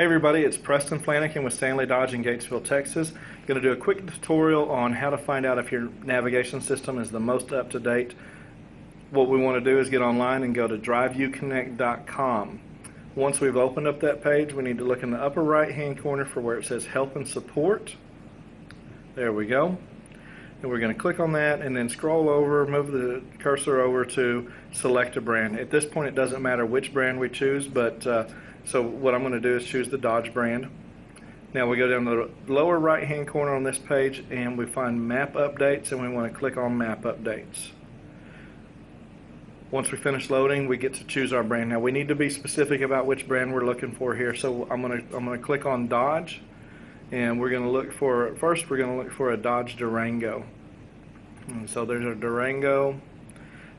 Hey everybody, it's Preston Flaniken with Stanley Dodge in Gatesville, Texas. Going to do a quick tutorial on how to find out if your navigation system is the most up to date. What we want to do is get online and go to driveuconnect.com. Once we've opened up that page, we need to look in the upper right hand corner for where it says help and support. There we go. And we're going to click on that and then scroll over, move the cursor over to select a brand. At this point, it doesn't matter which brand we choose, but uh, so what I'm going to do is choose the Dodge brand. Now we go down to the lower right hand corner on this page and we find map updates and we want to click on map updates. Once we finish loading, we get to choose our brand. Now we need to be specific about which brand we're looking for here. So I'm going to I'm going to click on Dodge and we're going to look for first we're going to look for a Dodge Durango. And so there's a Durango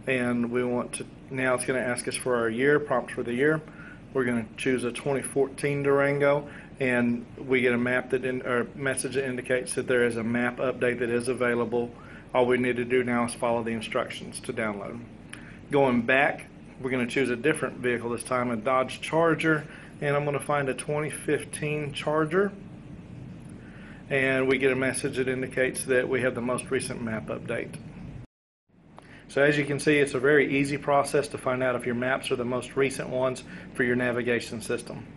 and we want to now it's going to ask us for our year, prompt for the year. We're going to choose a 2014 Durango, and we get a map that in, or message that indicates that there is a map update that is available. All we need to do now is follow the instructions to download. Going back, we're going to choose a different vehicle this time, a Dodge Charger, and I'm going to find a 2015 Charger. And we get a message that indicates that we have the most recent map update. So as you can see, it's a very easy process to find out if your maps are the most recent ones for your navigation system.